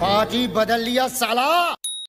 Party बदल लिया साला।